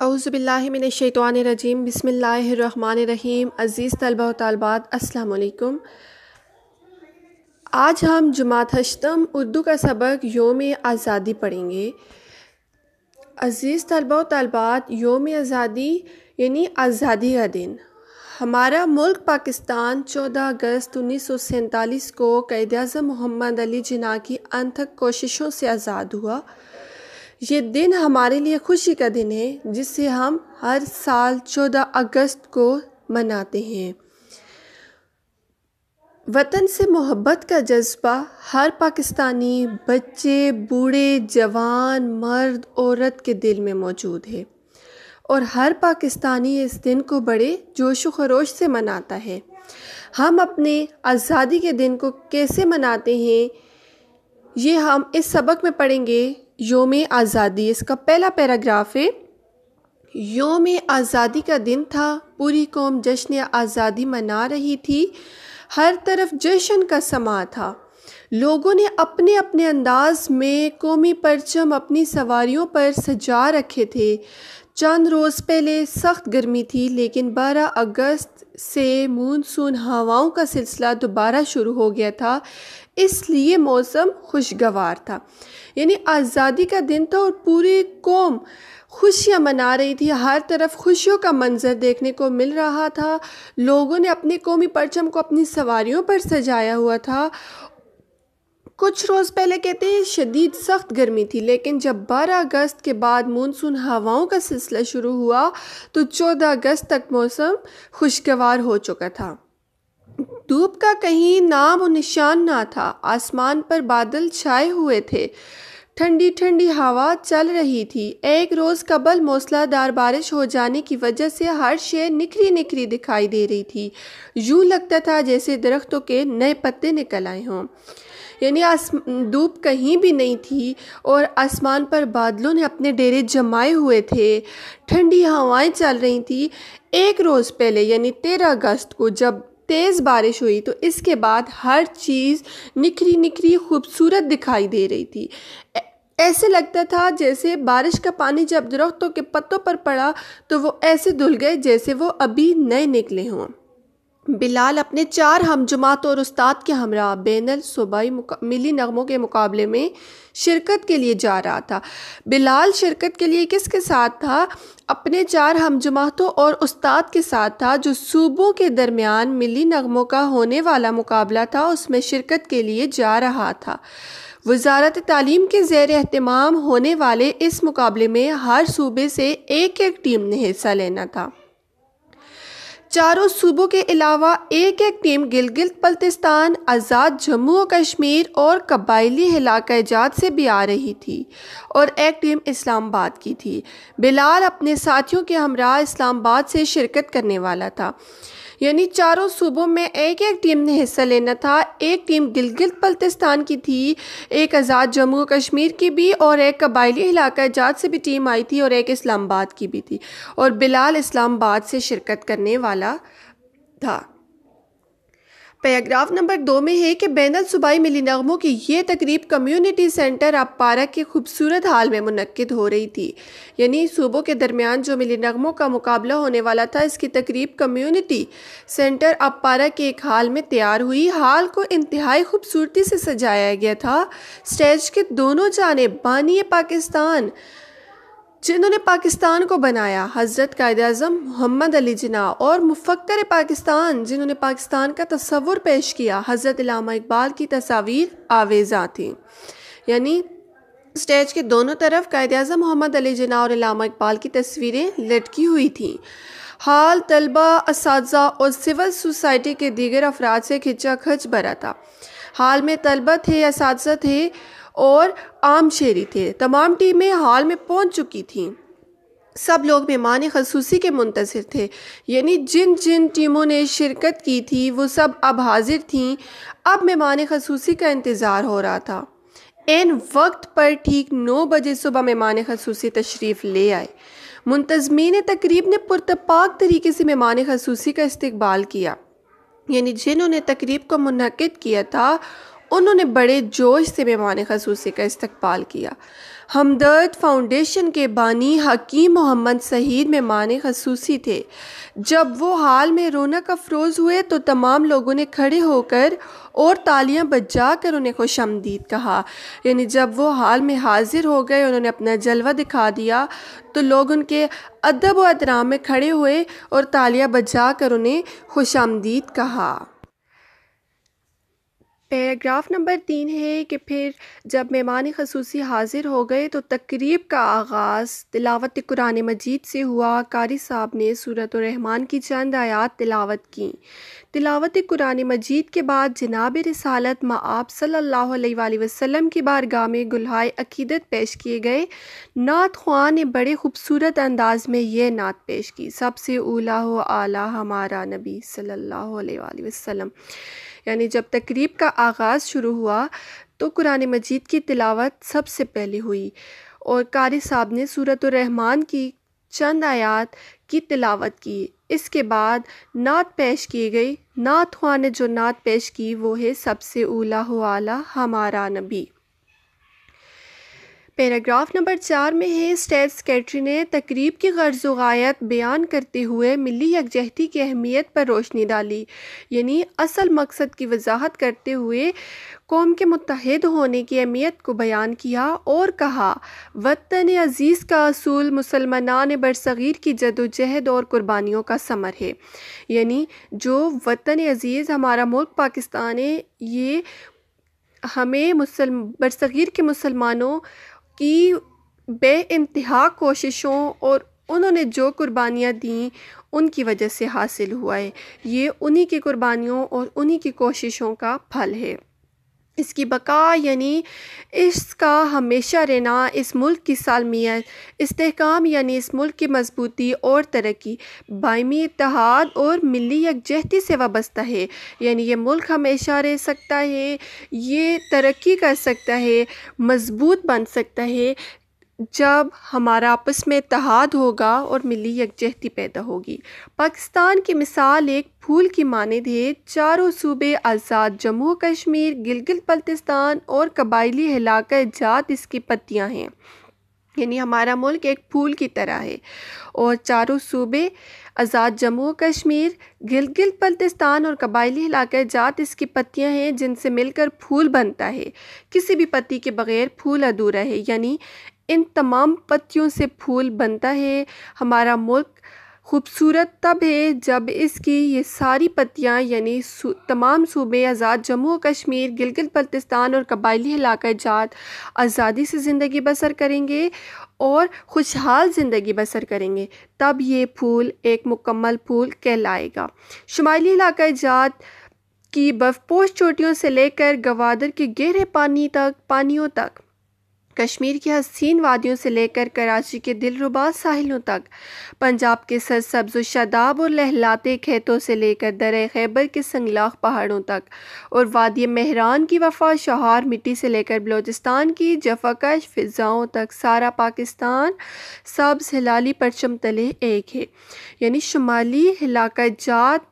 अउज़बिल्लिमिनशैतवानरजीम बिसमीम अज़ीज़ तलबा तलबात अस्सलाम आज हम जुमात हशतम, उर्दू का सबक, योम आज़ादी पढ़ेंगे। अज़ीज़ तलबा तलबात, योम आज़ादी यानी आज़ादी का दिन। हमारा मुल्क पाकिस्तान 14 अगस्त उन्नीस सौ सैंतालीस को कैद अजम मोहम्मद अली जिना की अनथक कोशिशों से आज़ाद हुआ। ये दिन हमारे लिए खुशी का दिन है, जिसे हम हर साल 14 अगस्त को मनाते हैं। वतन से मोहब्बत का जज्बा हर पाकिस्तानी बच्चे, बूढ़े, जवान, मर्द, औरत के दिल में मौजूद है। और हर पाकिस्तानी इस दिन को बड़े जोश खरोश से मनाता है। हम अपने आज़ादी के दिन को कैसे मनाते हैं, ये हम इस सबक में पढ़ेंगे। योम आज़ादी, इसका पहला पैराग्राफ है। योम आज़ादी का दिन था। पूरी कौम जश्न आज़ादी मना रही थी। हर तरफ़ जश्न का समा था। लोगों ने अपने अपने अंदाज में कौमी परचम अपनी सवारियों पर सजा रखे थे। चंद रोज़ पहले सख्त गर्मी थी, लेकिन 12 अगस्त से मानसून हवाओं का सिलसिला दोबारा शुरू हो गया था। इसलिए मौसम खुशगवार था। यानी आज़ादी का दिन था और पूरी कौम खुशियाँ मना रही थी। हर तरफ़ खुशियों का मंजर देखने को मिल रहा था। लोगों ने अपने कौमी परचम को अपनी सवारियों पर सजाया हुआ था। कुछ रोज़ पहले कहते हैं, शदीद सख्त गर्मी थी, लेकिन जब 12 अगस्त के बाद मानसून हवाओं का सिलसिला शुरू हुआ तो 14 अगस्त तक मौसम खुशगवार हो चुका था। धूप का कहीं नाम और निशान ना था। आसमान पर बादल छाए हुए थे। ठंडी ठंडी हवा चल रही थी। एक रोज़ कबल मौसलाधार बारिश हो जाने की वजह से हर शे निखरी निखरी दिखाई दे रही थी। यूँ लगता था जैसे दरख्तों के नए पत्ते निकल आए हों। यानी आस, धूप कहीं भी नहीं थी और आसमान पर बादलों ने अपने डेरे जमाए हुए थे। ठंडी हवाएँ चल रही थी। एक रोज़ पहले, यानी तेरह अगस्त को जब तेज़ बारिश हुई तो इसके बाद हर चीज़ निखरी निखरी खूबसूरत दिखाई दे रही थी। ऐसे लगता था जैसे बारिश का पानी जब दरख्तों के पत्तों पर पड़ा तो वो ऐसे धुल गए जैसे वो अभी नए निकले हों। बिलाल अपने चार हम जमात और उस्ताद के हमरा बैनल, सूबाई मिली नगमों के मुकाबले में शिरकत के लिए जा रहा था। बिलाल शिरकत के लिए किसके साथ था? अपने चार हम जमातों और उस्ताद के साथ था, जो सूबों के दरमियान मिली नगमों का होने वाला मुकाबला था, उसमें शिरकत के लिए जा रहा था। वजारत तालीम के ज़ेर अहतमाम होने वाले इस मुकाबले में हर सूबे से एक एक टीम ने हिस्सा लेना था। चारों सूबों के अलावा एक एक टीम गिलगित बल्तिस्तान, आज़ाद जम्मू और कश्मीर और कबायली इलाका जात से भी आ रही थी और एक टीम इस्लामाबाद की थी। बिलाल अपने साथियों के हमरा इस्लामाबाद से शिरकत करने वाला था। यानी चारों सूबों में एक एक टीम ने हिस्सा लेना था। एक टीम गिलगित बल्तिस्तान की थी, एक आज़ाद जम्मू कश्मीर की भी और एक कबायली इलाका जात से भी टीम आई थी और एक इस्लामाबाद की भी थी। और बिलाल इस्लामाबाद से शिरकत करने वाला था। पैराग्राफ नंबर दो में है कि बैनल सूबाई मिली नगमों की ये तकरीब कम्युनिटी सेंटर अपारा के खूबसूरत हाल में मुनद हो रही थी। यानी सूबों के दरमियान जो मिली नगमों का मुकाबला होने वाला था, इसकी तकरीब कम्युनिटी सेंटर अपारा के एक हाल में तैयार हुई। हाल को इंतहाई खूबसूरती से सजाया गया था। स्टेज के दोनों जाने बानी पाकिस्तान जिन्होंने पाकिस्तान को बनाया, हज़रत कायद अज़म मोहम्मद अली जना और मुफ़क्र पाकिस्तान, जिन्होंने पाकिस्तान का तस्वुर पेश किया, हज़रत इलामा इकबाल की तस्वीर आवेज़ा थी। यानी स्टेज के दोनों तरफ़ कायद अज़म मोहम्मद अली जना और इलामा इकबाल की तस्वीरें लटकी हुई थी। हाल तलबा इस और सिविल सोसाइटी के दीगर अफराद से खिंचा खच भरा था। हाल में तलबा थे इस थे और आम शेरी थे। तमाम टीमें हाल में पहुँच चुकी थीं। सब लोग मेहमान खसूसी के मुंतजर थे। यानी जिन जिन टीमों ने शिरकत की थी, वो सब अब हाजिर थीं। अब मेहमान खसूसी का इंतज़ार हो रहा था। इन वक्त पर ठीक नौ बजे सुबह मेहमान खसूसी तशरीफ़ ले आए। मुंतजमीन तकरीब ने पुरतपाक तरीके से मेहमान खसूसी का इस्तबाल किया। यानी जिन्होंने तकरीब को मुनद किया था उन्होंने बड़े जोश से मेहमान खसूसी का इस्तकबाल किया। हमदर्द फाउंडेशन के बानी हकीम मोहम्मद सहीद मेहमान खसूसी थे। जब वो हाल में रौनक अफरोज़ हुए तो तमाम लोगों ने खड़े होकर और तालियाँ बजा कर उन्हें खुश आमदीद कहा। यानी जब वो हाल में हाजिर हो गए, उन्होंने अपना जलवा दिखा दिया तो लोग उनके अदब व एहतराम में खड़े हुए और तालियाँ बजा कर उन्हें खुश आमदीद कहा। पैराग्राफ नंबर तीन है कि फिर जब मेहमान खसूसी हाजिर हो गए तो तकरीब का आगाज़ तिलावत कुरान मजीद से हुआ। कारी साहब ने सूरत रहमान की चंद आयात तिलावत की। तिलावत कुरान मजीद के बाद जनाब रसालत सल्लल्लाहु अलैहि वसल्लम की बारगाह में गुल्हाए अकीदत पेश किए गए। नात ख्वान ने बड़े खूबसूरत अंदाज में यह नात पेश की, सबसे ऊला हो आला हमारा नबी सल्लल्लाहु अलैहि यानी जब तकरीब का आगाज़ शुरू हुआ तो कुरान मजीद की तिलावत सबसे पहले हुई और कारी साहब ने सूरत रहमान की चंद आयात की तिलावत की। इसके बाद नात पेश की गई। नात हुआ ने जो नात पेश की वो है सबसे ऊला आला हमारा नबी। पैराग्राफ नंबर चार में है, स्टेट सेक्रेटरी ने तकरीब की गर्ज गायत बयान करते हुए मिली यकजहती की अहमियत पर रोशनी डाली। यानी असल मकसद की वजाहत करते हुए कौम के मुतहद होने की अहमियत को बयान किया और कहा, वतन अज़ीज़ का असूल मुसलमान बरसग़ीर की जदोजहद और कुर्बानियों का समर है। यानी जो वतन अज़ीज़ हमारा मुल्क पाकिस्तान है, ये हमें मुसल बरसग़ीर के मुसलमानों की बेानतहा कोशिशों और उन्होंने जो कुर्बानियाँ दी, उनकी वजह से हासिल हुआ है। ये उन्हीं की कुर्बानियों और उन्हीं की कोशिशों का फल है। इसकी बका, यानी इसका हमेशा रहना इस मुल्क की सालमियत इसकाम यानी इस मुल्क की मजबूती और तरक्की। बायमी इतिहाद और मिली यकजहती से वाबस्ता है, यानी ये मुल्क हमेशा रह सकता है, ये तरक्की कर सकता है, मज़बूत बन सकता है जब हमारा आपस में इतिहाद होगा और मिली यकजहती पैदा होगी। पाकिस्तान की मिसाल एक फूल की मानद है चारों सूबे, आज़ाद जम्मू कश्मीर, गिलगित बल्तिस्तान और कबायली इलाका जात इसकी पत्तियाँ हैं। यानी हमारा मुल्क एक फूल की तरह है। और चारों सूबे, आज़ाद जम्मू कश्मीर, गिलगित बल्तिस्तान और कबायली इलाके जात इसकी पत्तियाँ हैं, जिनसे मिलकर फूल बनता है। किसी भी पत्ती के बग़ैर फूल अधूरा है। यानी इन तमाम पत्तियों से फूल बनता है। हमारा मुल्क खूबसूरत तब है जब इसकी ये सारी पत्तियाँ, यानी तमाम सूबे आज़ाद जम्मू कश्मीर, गिलगित बल्तिस्तान और कबायली इलाका जात आज़ादी से ज़िंदगी बसर करेंगे और खुशहाल ज़िंदगी बसर करेंगे। तब ये फूल एक मुकम्मल फूल कहलाएगा। शुमाली इलाका जात की बर्फपोश चोटियों से लेकर गवादर के गहरे पानी तक, पानियों तक कश्मीर की हसीन वादियों से लेकर कराची के दिलरुबा साहिलों तक। पंजाब के सरसब्ज शदाब और लहलाते खेतों से लेकर दर खैबर के संगलाख पहाड़ों तक। और वादी महरान की वफा शहार मिट्टी से लेकर बलोचिस्तान की जफाकश फ़िज़ाओं तक सारा पाकिस्तान, सब्ज़, हिलाली, परचम तले एक है। यानी शुमाली इलाका जात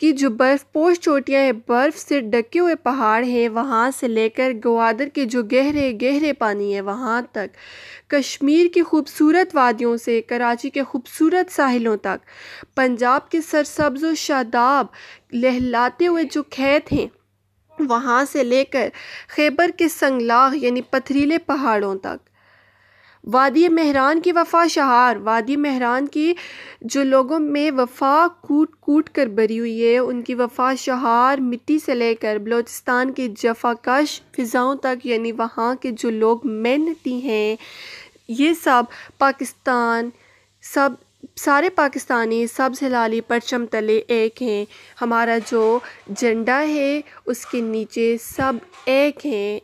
की जो बर्फ़, पोश चोटियाँ हैं, बर्फ़ से ढके हुए पहाड़ हैं, वहाँ से लेकर ग्वादर के जो गहरे गहरे पानी है, वहाँ तक। कश्मीर की खूबसूरत वादियों से, कराची के खूबसूरत साहिलों तक। पंजाब के सरसब्ज व शादाब, लहलाते हुए जो खेत हैं, वहाँ से लेकर खैबर के संगलाग यानी पथरीले पहाड़ों तक। वादी महरान की वफ़ा शहार, वादी महरान की जो लोगों में वफ़ा कूट कूट कर भरी हुई है, उनकी वफ़ा शहार मिट्टी से लेकर बलोचिस्तान के जफाकश फ़िज़ाओं तक, यानी वहाँ के जो लोग मेहनती हैं, ये सब पाकिस्तान, सब, सारे पाकिस्तानी, सब हिलाली परचम तले एक हैं। हमारा जो झंडा है, उसके नीचे सब एक हैं।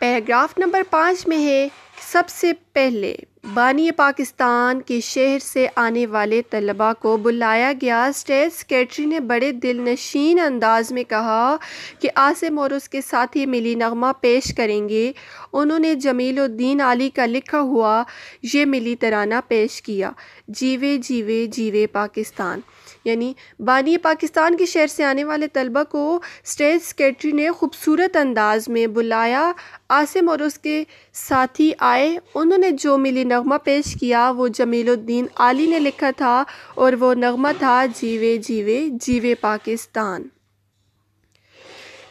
पैराग्राफ नंबर पाँच में है सबसे पहले बानी पाकिस्तान के शहर से आने वाले तलबा को बुलाया गया। स्टेट सेक्रेटरी ने बड़े दिल नशीन अंदाज में कहा कि आसिम और उसके साथी मिली नगमा पेश करेंगे। उन्होंने जमीलुद्दीन आली का लिखा हुआ, ये मिली तराना पेश किया। जीवे जीवे जीवे पाकिस्तान। यानी बानी पाकिस्तान के शहर से आने वाले तलबा को स्टेट सेक्रेटरी ने खूबसूरत अंदाज में बुलाया। आसिम और उसके साथी आए। उन्होंने जो मिली नगमा पेश किया, वो जमीलुद्दीन आली ने लिखा था और वो नगमा था जीवे जीवे जीवे पाकिस्तान।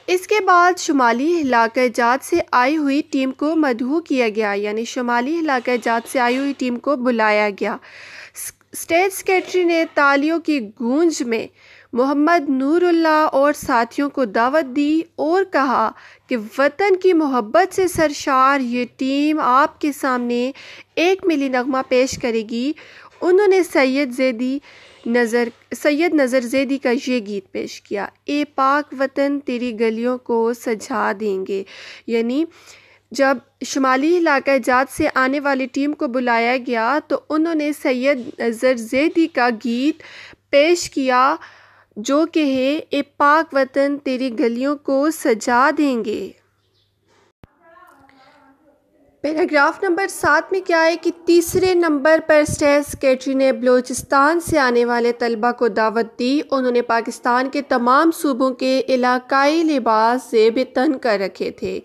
इसके बाद शुमाली इलाके जात से आई हुई टीम को मदहू किया गया, यानी शुमाली इलाके जात से आई हुई टीम को बुलाया गया। स्टेट सेक्रेटरी ने तालियों की गूंज में मोहम्मद नूरुल्लाह और साथियों को दावत दी और कहा कि वतन की मोहब्बत से सरशार ये टीम आपके सामने एक मिली नगमा पेश करेगी। उन्होंने सैयद जैदी नज़र, सैयद नज़र जैदी का ये गीत पेश किया, ए पाक वतन तेरी गलियों को सजा देंगे। यानी जब शुमाली इलाका जात से आने वाली टीम को बुलाया गया तो उन्होंने सैयद नज़र जैदी का गीत पेश किया, जो कि है ए पाक वतन तेरी गलियों को सजा देंगे। पैराग्राफ नंबर सात में क्या है कि तीसरे नंबर पर स्टेट सेक्रेटरी ने बलूचिस्तान से आने वाले तलबा को दावत दी। उन्होंने पाकिस्तान के तमाम सूबों के इलाकाई लिबास से बेतन कर रखे थे।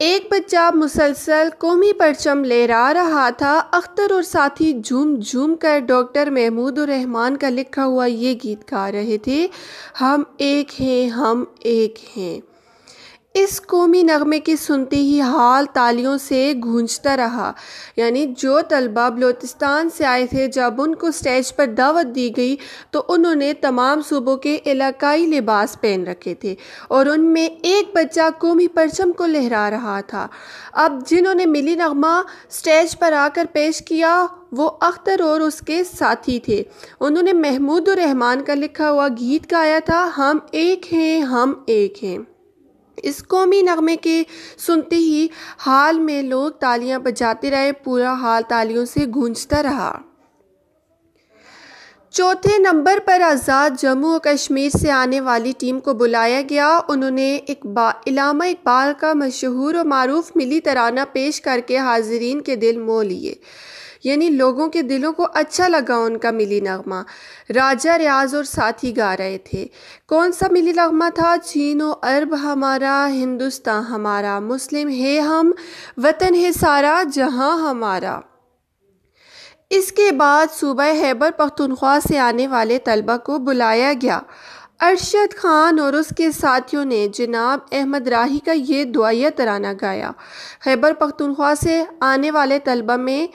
एक बच्चा मुसलसल कौमी परचम लहरा रहा था। अख्तर और साथी झूम झूम कर डॉक्टर महमूद रहमान का लिखा हुआ ये गीत गा रहे थे, हम एक हैं, हम एक हैं। इस कौमी नगमे की सुनते ही हाल तालियों से गूंजता रहा। यानी जो तलबा बलोचिस्तान से आए थे, जब उनको स्टेज पर दावत दी गई तो उन्होंने तमाम सूबों के इलाकाई लिबास पहन रखे थे और उनमें एक बच्चा कौमी परचम को लहरा रहा था। अब जिन्होंने मिली नगमा स्टेज पर आकर पेश किया, वो अख्तर और उसके साथी थे। उन्होंने महमूद रहमान का लिखा हुआ गीत गाया था, हम एक हैं, हम एक हैं। इस कौमी नगमे के सुनते ही हाल में लोग तालियाँ बजाते रहे, पूरा हाल तालियों से गूंजता रहा। चौथे नंबर पर आज़ाद जम्मू और कश्मीर से आने वाली टीम को बुलाया गया। उन्होंने इलामा इकबाल का मशहूर और मरूफ मिली तराना पेश करके हाजरीन के दिल मोह लिए। यानी लोगों के दिलों को अच्छा लगा उनका मिली नगमा। राजा रियाज और साथी गा रहे थे। कौन सा मिली नगमा था? चीनो अरब हमारा, हिंदुस्तान हमारा, मुस्लिम है हम, वतन है सारा, जहाँ हमारा। इसके बाद सूबह हैबर पख्तूनख्वा से आने वाले तलबा को बुलाया गया। अरशद खान और उसके साथियों ने जनाब अहमद राही का ये दुआया तराना गाया। हैबर पख्तूनख्वा से आने वाले तलबा में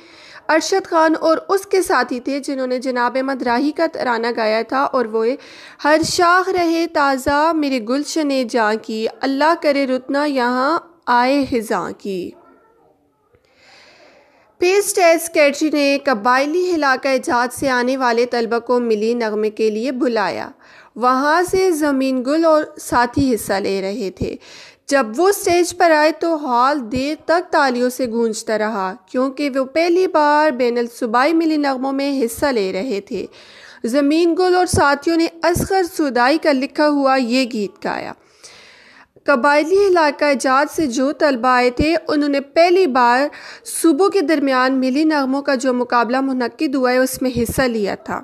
अरशद खान और उसके साथी थे जिन्होंने जनाब अहमद राही का तराना गाया था और वो हर शाख रहे ताज़ा, मेरे गुलशन जहाँ की, अल्लाह करे रुतना यहाँ आए हिजा की। पेस टेस्ट कैटरी ने कबायली इलाका जहाज़ से आने वाले तलबा को मिली नगमे के लिए बुलाया। वहाँ से ज़मीन गुल और साथी हिस्सा ले रहे थे। जब वो स्टेज पर आए तो हॉल देर तक तालियों से गूंजता रहा, क्योंकि वो पहली बार बैन सूबाई मिली नगमों में हिस्सा ले रहे थे। ज़मीन गुल और साथियों ने असगर सुदाई का लिखा हुआ ये गीत गाया। कबायली इलाका जात से जो तलबा आए थे, उन्होंने पहली बार सुबह के दरमियान मिली नगमों का जो मुकाबला मनद हुआ है, उसमें हिस्सा लिया था।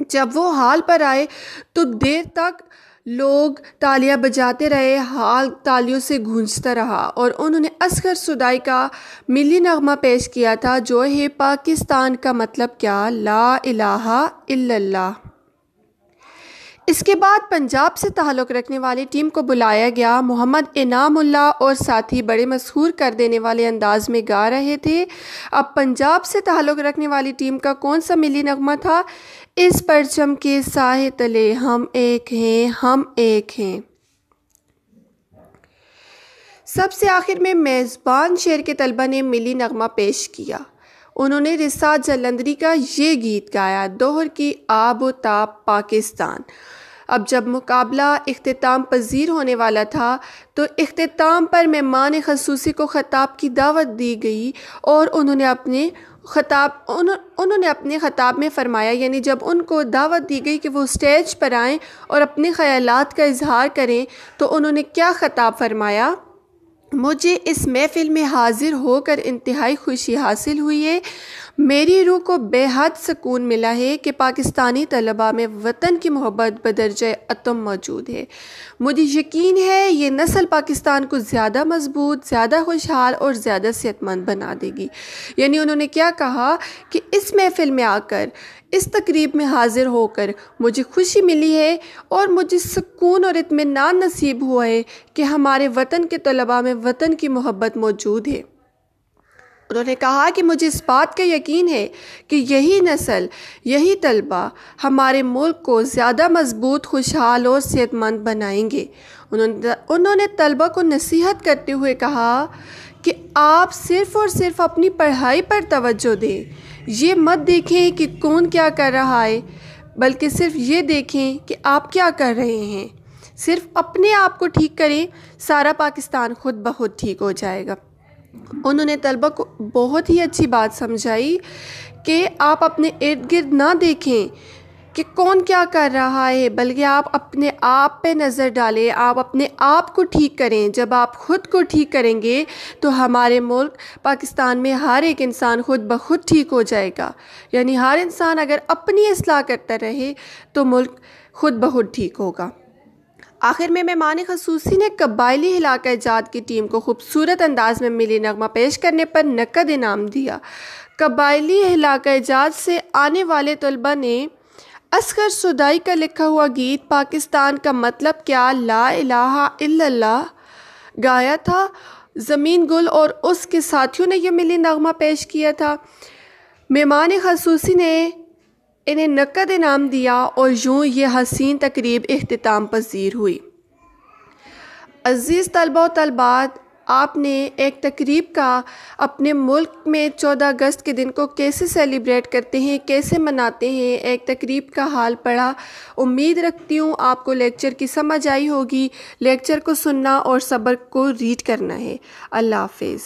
जब वो हाल पर आए तो देर तक लोग तालियाँ बजाते रहे, हाल तालियों से गूंजता रहा और उन्होंने असगर सुदाई का मिली नगमा पेश किया था, जो है, पाकिस्तान का मतलब क्या? ला इलाहा इल्लल्लाह। इसके बाद पंजाब से ताल्लुक़ रखने वाली टीम को बुलाया गया। मोहम्मद इनामुल्ला और साथी बड़े मशहूर कर देने वाले अंदाज में गा रहे थे। अब पंजाब से ताल्लुक़ रखने वाली टीम का कौन सा मिली नगमा था? इस परचम के साहे तले हम एक हैं, हम एक हैं। सबसे आखिर में मेज़बान शेर के तलबा ने मिली नगमा पेश किया। उन्होंने रिसात जलंधरी का ये गीत गाया, दोहर की आब ताब पाकिस्तान। अब जब मुकाबला अख्ताम पजीर होने वाला था तो अख्ताम पर मेहमान खसूसी को ख़ताब की दावत दी गई और उन्होंने अपने ख़ताब उन, उन्होंने अपने ख़ताब में फ़रमाया यानी जब उनको दावत दी गई कि वो स्टेज पर आएँ और अपने ख़यालात का इजहार करें तो उन्होंने क्या ख़ताब फरमाया? मुझे इस महफ़िल में हाज़िर होकर इंतहाई खुशी हासिल हुई है। मेरी रूह को बेहद सुकून मिला है कि पाकिस्तानी तलबा में वतन की मोहब्बत बदरज अतम मौजूद है। मुझे यकीन है, ये नस्ल पाकिस्तान को ज़्यादा मज़बूत, ज़्यादा खुशहाल और ज़्यादा सेहतमंद बना देगी। यानी उन्होंने क्या कहा कि इस महफ़िल में आकर, इस तकरीब में हाज़िर होकर मुझे खुशी मिली है और मुझे सुकून और इतमान नसीब हुआ है कि हमारे वतन के तलबा में वतन की मोहब्बत मौजूद है। उन्होंने कहा कि मुझे इस बात का यकीन है कि यही नस्ल, यही तलबा हमारे मुल्क को ज़्यादा मज़बूत, खुशहाल और सेहतमंद बनाएँगे। उन्होंने उन्होंने तलबा को नसीहत करते हुए कहा कि आप सिर्फ़ और सिर्फ़ अपनी पढ़ाई पर तवज्जो दें। ये मत देखें कि कौन क्या कर रहा है, बल्कि सिर्फ़ ये देखें कि आप क्या कर रहे हैं। सिर्फ़ अपने आप को ठीक करें, सारा पाकिस्तान खुद ब खुद ठीक हो जाएगा। उन्होंने तलबा को बहुत ही अच्छी बात समझाई कि आप अपने इर्द गिर्द ना देखें कि कौन क्या कर रहा है, बल्कि आप अपने आप पे नज़र डालें, आप अपने आप को ठीक करें। जब आप ख़ुद को ठीक करेंगे तो हमारे मुल्क पाकिस्तान में हर एक इंसान खुद ब खुद ठीक हो जाएगा। यानी हर इंसान अगर अपनी असलाह करता रहे तो मुल्क खुद ब खुद ठीक होगा। आखिर में मेहमान खसूसी ने कबायली इलाका जात की टीम को खूबसूरत अंदाज में मिली नगमा पेश करने पर नकद इनाम दिया। कबायली इलाका जात से आने वाले तलबा ने असगर सुदाई का लिखा हुआ गीत, पाकिस्तान का मतलब क्या? ला इलाहा इल्लल्लाह। गाया था, ज़मीन गुल और उसके साथियों ने यह मिली नगमा पेश किया था। मेहमान खसूसी ने इन्हें नकद इनाम दिया और यूँ ये हसीन तकरीब अख्ताम पजीर हुई। अज़ीज़ तलबा तलबात आपने एक तकरीब का अपने मुल्क में चौदह अगस्त के दिन को कैसे सेलिब्रेट करते हैं, कैसे मनाते हैं, एक तकरीब का हाल पढ़ा। उम्मीद रखती हूँ आपको लेक्चर की समझ आई होगी। लेक्चर को सुनना और सब्र को रीड करना है। अल्लाह हाफिज़।